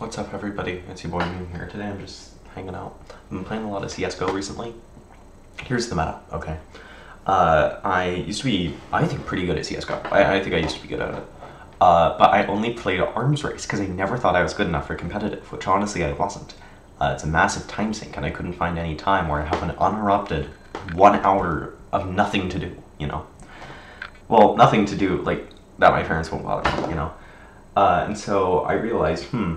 What's up, everybody? It's your boy Moon here. Today I'm just hanging out. I've been playing a lot of CSGO recently. Here's the meta, okay? Uh, I used to be, I think, pretty good at CSGO. I, I think I used to be good at it. Uh, but I only played Arms Race because I never thought I was good enough for competitive, which honestly I wasn't. Uh, it's a massive time sink, and I couldn't find any time where I have an uninterrupted one hour of nothing to do, you know? Well, nothing to do, like, that my parents won't bother me, you know? Uh, and so I realized, hmm.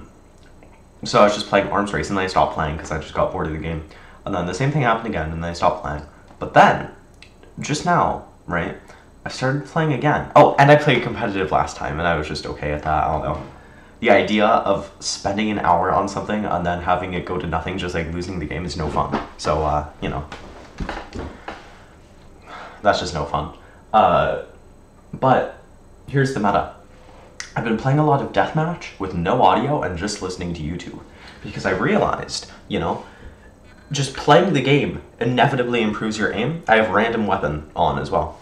So I was just playing Arms Race, and then I stopped playing because I just got bored of the game. And then the same thing happened again, and then I stopped playing. But then, just now, right, I started playing again. Oh, and I played competitive last time, and I was just okay at that. I don't know. The idea of spending an hour on something and then having it go to nothing, just like losing the game, is no fun. So, uh, you know, that's just no fun. Uh, but here's the meta. I've been playing a lot of deathmatch with no audio and just listening to YouTube because I realized, you know, just playing the game inevitably improves your aim. I have random weapon on as well.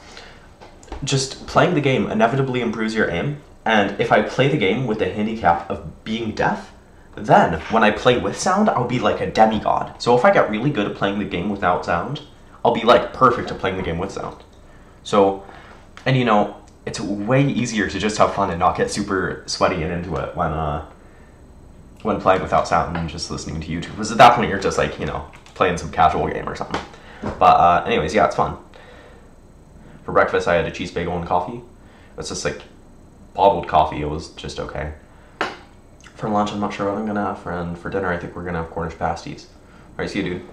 Just playing the game inevitably improves your aim, and if I play the game with the handicap of being deaf, then when I play with sound, I'll be like a demigod. So if I get really good at playing the game without sound, I'll be like perfect at playing the game with sound. So, and you know, it's way easier to just have fun and not get super sweaty and into it when uh when playing without sound and just listening to YouTube. Because at that point you're just like, you know, playing some casual game or something. But uh, anyways, yeah, it's fun. For breakfast I had a cheese bagel and coffee. It's just like bottled coffee, it was just okay. For lunch I'm not sure what I'm gonna have, and for dinner I think we're gonna have Cornish pasties. Alright, see you dude.